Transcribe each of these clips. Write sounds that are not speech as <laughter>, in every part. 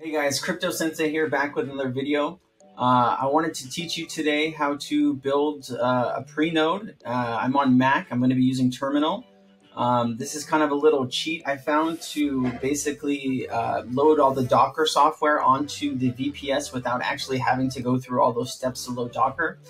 Hey guys, Crypto Sensei here, back with another video. Uh, I wanted to teach you today how to build uh, a pre-node. Uh, I'm on Mac. I'm going to be using Terminal. Um, this is kind of a little cheat I found to basically uh, load all the Docker software onto the VPS without actually having to go through all those steps to load Docker.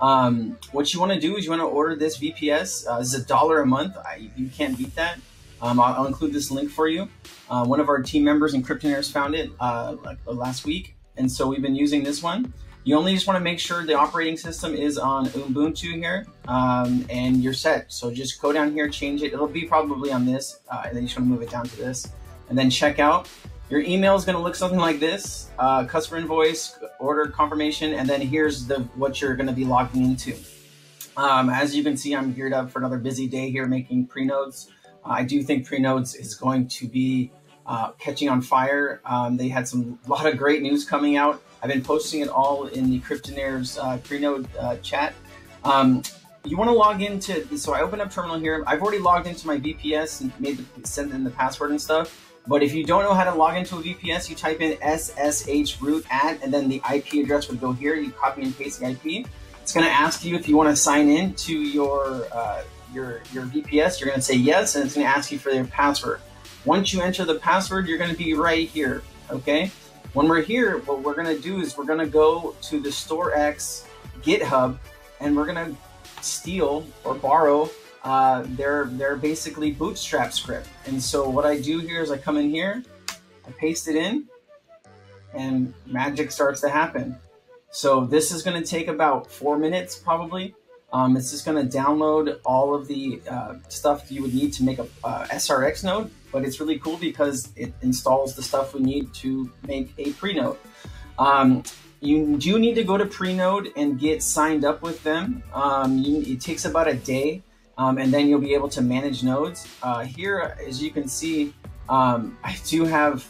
Um, what you want to do is you want to order this VPS. Uh, this is a dollar a month. I, you can't beat that. Um, I'll, I'll, include this link for you. Uh, one of our team members in Cryptonairz found it uh, like last week, and so we've been using this one. You only just want to make sure the operating system is on Ubuntu here, um, and you're set. So just go down here, change it. It'll be probably on this, uh, and then you just want to move it down to this, and then check out. Your email is going to look something like this: uh, customer invoice, order confirmation, and then here's the what you're going to be logging into. Um, as you can see, I'm geared up for another busy day here making pre-nodes. I do think Prenodes is going to be uh, catching on fire. Um, they had some <laughs> lot of great news coming out. I've been posting it all in the Cryptonairz uh, Prenode uh, chat. Um, you want to log into, so I open up terminal here. I've already logged into my VPS and made the, sent in the password and stuff. But if you don't know how to log into a VPS, you type in SSH root at, and then the IP address would go here. You copy and paste the IP. It's going to ask you if you want to sign in to your uh, your, your VPS, you're going to say yes, and it's going to ask you for your password. Once you enter the password, you're going to be right here, okay? When we're here, what we're going to do is we're going to go to the StorX GitHub, and we're going to steal or borrow uh, their, their basically bootstrap script. And so what I do here is I come in here, I paste it in, and magic starts to happen. So this is going to take about four minutes probably. Um, it's just going to download all of the uh, stuff you would need to make a uh, SRX node, but it's really cool because it installs the stuff we need to make a pre-node. Um, you do need to go to pre-node and get signed up with them. Um, you, it takes about a day, um, and then you'll be able to manage nodes. Uh, here, as you can see, um, I do have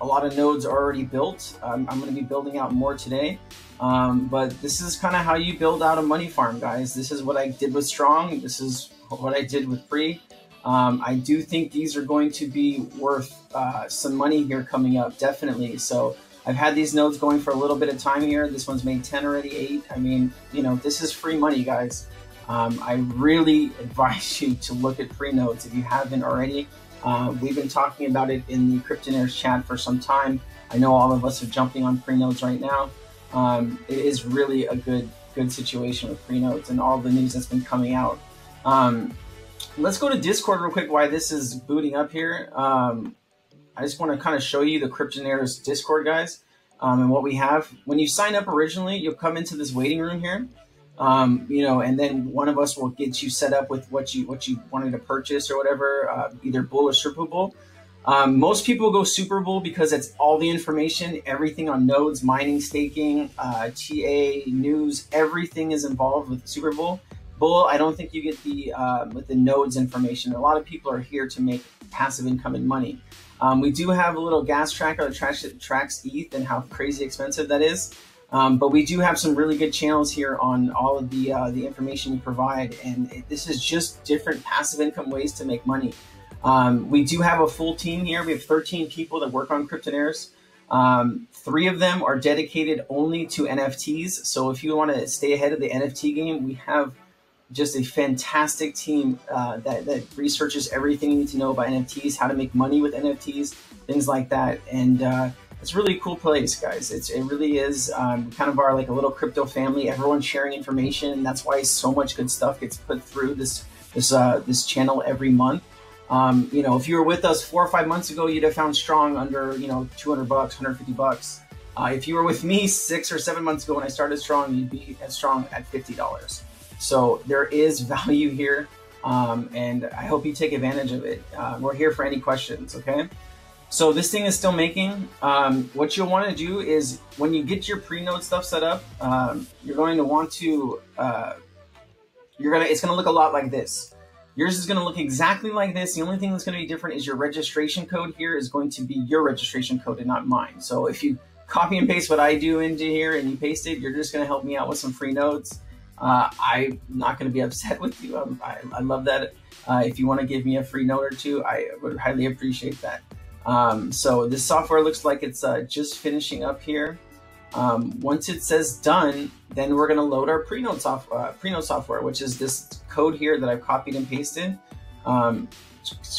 a lot of nodes already built. I'm going to be building out more today. Um, but this is kind of how you build out a money farm, guys. This is what I did with Strong. This is what I did with Free. Um, I do think these are going to be worth uh, some money here coming up, definitely. So I've had these nodes going for a little bit of time here. This one's made 10 already, 8. I mean, you know, this is free money, guys. Um, I really <laughs> advise you to look at free nodes if you haven't already. Uh, we've been talking about it in the Cryptonairz chat for some time. I know all of us are jumping on free nodes right now um, it is really a good good situation with pre-nodes and all the news that's been coming out. Um, let's go to Discord real quick Why this is booting up here. Um, I just want to kind of show you the Cryptonairz Discord, guys, um, and what we have. When you sign up originally, you'll come into this waiting room here, um, you know, and then one of us will get you set up with what you what you wanted to purchase or whatever, uh, either bull or super bull. Um, most people go super bull because it's all the information, everything on nodes, mining, staking, uh, TA, news, everything is involved with Super Bowl. Bull, I don't think you get the uh, with the nodes information. A lot of people are here to make passive income and money. Um, we do have a little gas tracker that tracks, tracks ETH and how crazy expensive that is. Um, but we do have some really good channels here on all of the uh, the information we provide, and it, this is just different passive income ways to make money. Um, we do have a full team here. We have 13 people that work on Cryptonairz. Um, three of them are dedicated only to NFTs. So if you want to stay ahead of the NFT game, we have just a fantastic team uh, that, that, researches everything you need to know about NFTs, how to make money with NFTs, things like that. And uh, it's really cool place, guys. It's, it really is um, kind of our like a little crypto family. Everyone's sharing information, and that's why so much good stuff gets put through this this uh, this channel every month. Um, you know, if you were with us four or five months ago, you'd have found strong under, you know, 200 bucks, 150 bucks. Uh, if you were with me six or seven months ago when I started strong, you'd be as strong at $50. So there is <laughs> value here. Um, and I hope you take advantage of it. Uh, we're here for any questions, okay? So this thing is still making. Um, what you'll want to do is when you get your pre-node stuff set up, um, you're going to want to, uh, you're gonna, it's gonna look a lot like this. Yours is going to look exactly like this. The only thing that's going to be different is your registration code here is going to be your registration code and not mine. So if you copy and paste what I do into here and you paste it, you're just going to help me out with some free notes. Uh, I'm not going to be <laughs> upset with you. I, I love that. Uh, if you want to give me a free note or two, I would highly appreciate that. Um, so this software looks like it's uh, just finishing up here. Um, once it says done, then we're going to load our Prenode, soft, uh, Prenode software, which is this code here that I've copied and pasted. Um,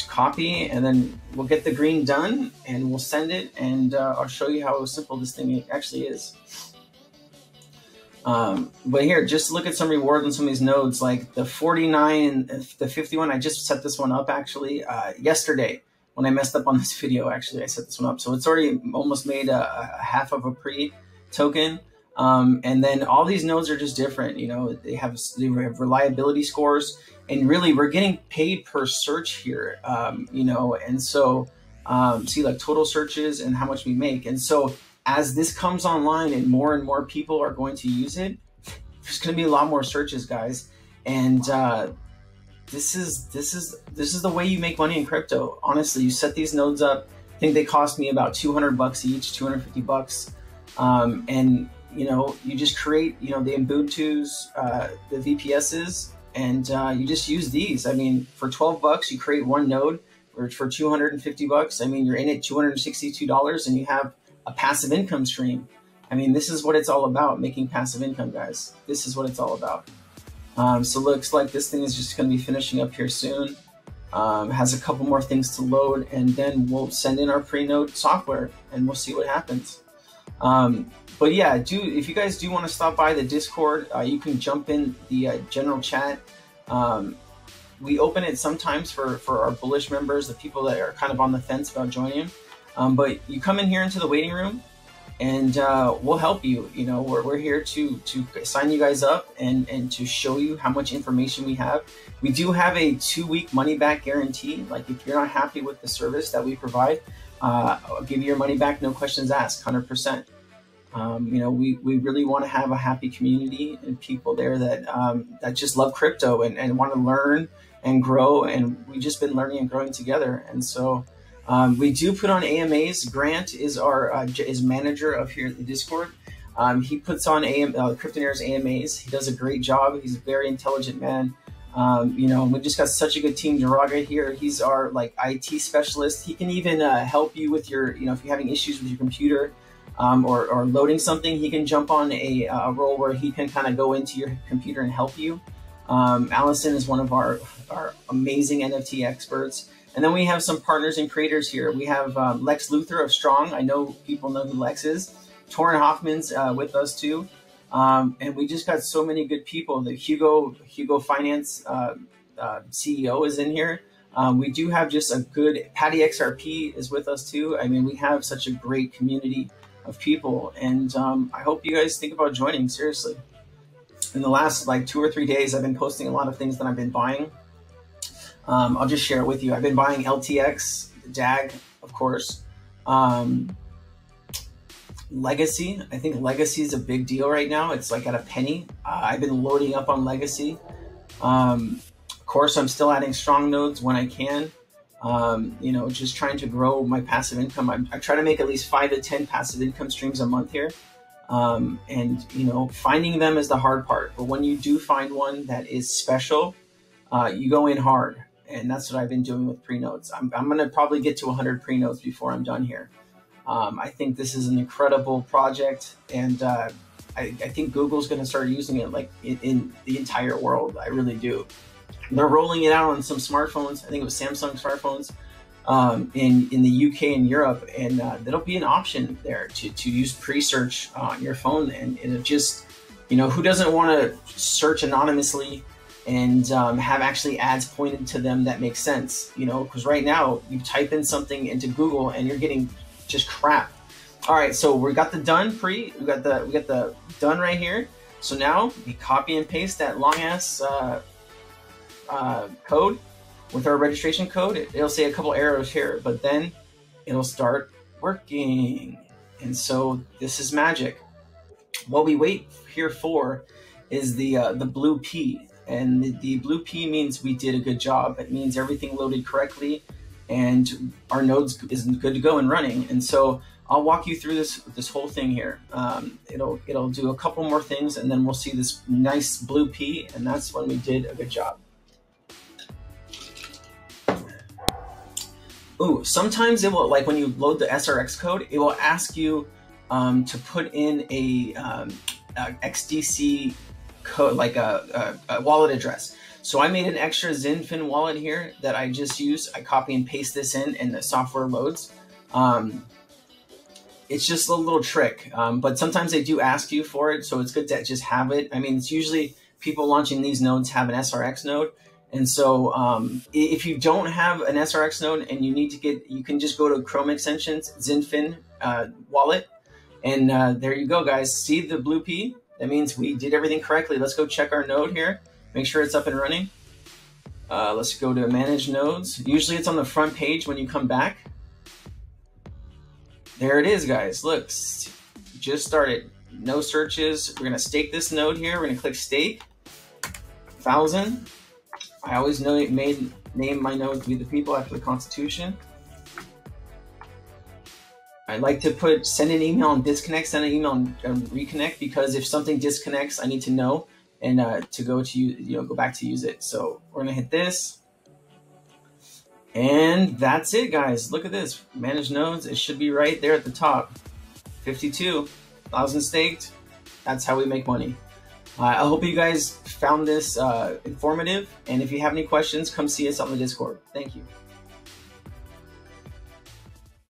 copy, and then we'll get the green done, and we'll send it, and uh, I'll show you how simple this thing actually is. Um, but here, just look at some rewards on some of these nodes, like the 49 and the 51. I just set this one up actually uh, yesterday when I messed up on this <laughs> video. Actually, I set this one up, so it's already almost made a, a half of a pre token. Um, and then all these nodes are just different. You know, they have they have reliability scores, and really we're getting paid per search here. Um, you know, and so um, see like total searches and how much we make, and so as this comes online and more and more people are going to use it, there's going to be a lot more searches, guys. And uh, this is this is this is the way you make money in crypto. Honestly, you set these nodes up. I think they cost me about 200 bucks each, 250 bucks, um, and you know you just create you know the Ubuntu's, uh, the VPSs, and uh, you just use these. I mean, for 12 bucks, you create one node. Or for 250 bucks, I mean, you're in it 262 dollars, and you have a passive income stream. I mean, this is what it's all about, making passive income, guys. This is what it's all about. Um, so looks like this thing is just going to be finishing up here soon. Um, has a couple more things to load, and then we'll send in our pre-node software, and we'll see what happens. Um, but yeah, do if you guys do want to stop by the Discord, uh, you can jump in the uh, general chat. Um, we open it sometimes for for our bullish members, the people that are kind of on the fence about joining. Um, but you come in here into the waiting room and uh, we'll help you. You know, we're, we're here to to sign you guys up and and to show you how much information we have. We do have a two week money back guarantee. Like if you're not happy with the service that we provide, uh, I'll give you your money back, no questions asked, hundred percent. Um, you know, we, we really want to have a happy community and people there that um, that just love crypto and, and want to learn and grow. And we've just been learning and growing together. And so um, we do put on AMAs. Grant is our uh, is manager of here at the Discord. Um, he puts on AM, uh, Cryptonairz AMAs. He does a great job. He's a very intelligent man. Um, you know, we just got such a good team. Daraga here, he's our like IT specialist. He can even uh, help you with your, you know, if you're having issues with your computer um, or, or, loading something, he can jump on a, a role where he can kind of go into your computer and help you. Um, Allison is one of our, our amazing NFT experts. And then we have some partners and creators here. We have um, Lex Luthor of Strong. I know people know who Lex is. Torin Hoffman's uh, with us too. Um, and we just got so many good people. The Hugo Hugo Finance uh, uh, CEO is in here. Um, we do have just a good Patty XRP is with us too. I mean, we have such a great community of people, and um, I hope you guys think about joining. Seriously, in the last like two or three days, I've been posting a lot of things that I've been buying. Um, I'll just share it with you. I've been buying LTX, DAG, of course. Um, Legacy, I think Legacy is a big deal right now. It's like at a penny. Uh, I've been loading up on Legacy. Um, of course, I'm still adding strong nodes when I can. Um, you know, just trying to grow my passive income. I, I, try to make at least five to 10 passive income streams a month here. Um, and, you know, finding them is the hard part. But when you do find one that is special, uh, you go in hard and that's what I've been doing with pre-nodes. I'm, I'm going to probably get to 100 pre-nodes before I'm done here. Um, I think this is an incredible project, and uh, I, I, think Google's going to start using it like in, in, the entire world. I really do. They're rolling it out on some smartphones. I think it was Samsung smartphones um, in in the UK and Europe, and uh, that'll be an option there to to use Presearch on your phone, and, it just you know who doesn't want to search anonymously and um, have actually ads pointed to them that make sense. You know, because right now you type in something into Google and you're getting just crap. All right, so we got the done pre. We got the we got the done right here. So now we copy and paste that long ass uh, uh, code with our registration code. It, it'll say a couple arrows here, but then it'll start working. And so this is magic. What we wait here for is the uh, the blue P. And the, the blue P means we did a good job. It means everything loaded correctly and our nodes is good to go and running. And so I'll walk you through this this whole thing here. Um, it'll it'll do a couple more things, and then we'll see this nice blue P, and that's when we did a good job. Ooh, sometimes it will, like when you load the SRX code, it will ask you um, to put in a, um, a XDC code, like a, a, a, wallet address. So I made an extra XinFin wallet here that I just use. I copy and paste this in and the software loads. Um, it's just a little trick, um, but sometimes they do ask you for it. So it's good to just have it. I mean, it's usually people launching these nodes have an SRX node. And so um, if you don't have an SRX node and you need to get, you can just go to Chrome extensions, XinFin uh, wallet. And uh, there you go, guys. See the blue P? That means we did everything correctly. Let's go check our node here. Make sure it's up and running. Uh, let's go to manage nodes. Usually it's on the front page when you come back. There it is, guys. Look, just started. No searches. We're gonna stake this node here. We're gonna click stake. Thousand. I always know it made name my node to be the people after the Constitution. I like to put send an email and disconnect, send an email and reconnect because if something disconnects, I need to know and uh, to go to you know go back to use it. So we're gonna hit this, and that's it, guys. Look at this, manage nodes. It should be right there at the top. Fifty-two thousand staked. That's how we make money. Uh, I hope you guys found this uh, informative, and if you have any questions, come see us on the Discord. Thank you.